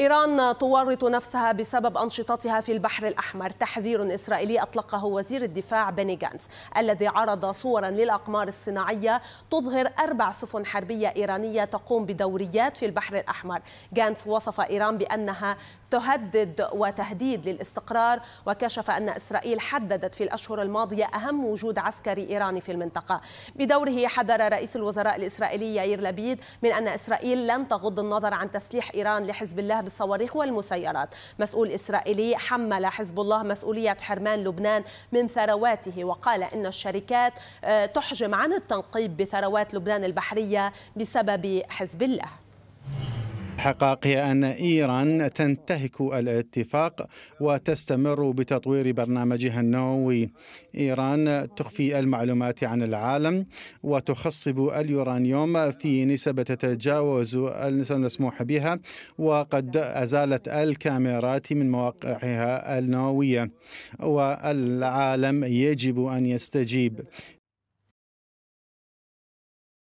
إيران تورط نفسها بسبب أنشطتها في البحر الأحمر. تحذير إسرائيلي أطلقه وزير الدفاع بني جانس الذي عرض صورا للأقمار الصناعية تظهر أربع سفن حربية إيرانية تقوم بدوريات في البحر الأحمر. جانس وصف إيران بأنها تهدد وتهديد للاستقرار وكشف أن إسرائيل حددت في الأشهر الماضية أهم وجود عسكري إيراني في المنطقة. بدوره حذر رئيس الوزراء الإسرائيلي ياير لبيد من أن إسرائيل لن تغض النظر عن تسليح إيران لحزب الله بالصواريخ والمسيرات. مسؤول إسرائيلي حمل حزب الله مسؤولية حرمان لبنان من ثرواته وقال إن الشركات تحجم عن التنقيب بثروات لبنان البحرية بسبب حزب الله. الحقائق هي أن إيران تنتهك الاتفاق وتستمر بتطوير برنامجها النووي. إيران تخفي المعلومات عن العالم وتخصب اليورانيوم في نسب تتجاوز النسب المسموح بها وقد أزالت الكاميرات من مواقعها النووية. والعالم يجب أن يستجيب.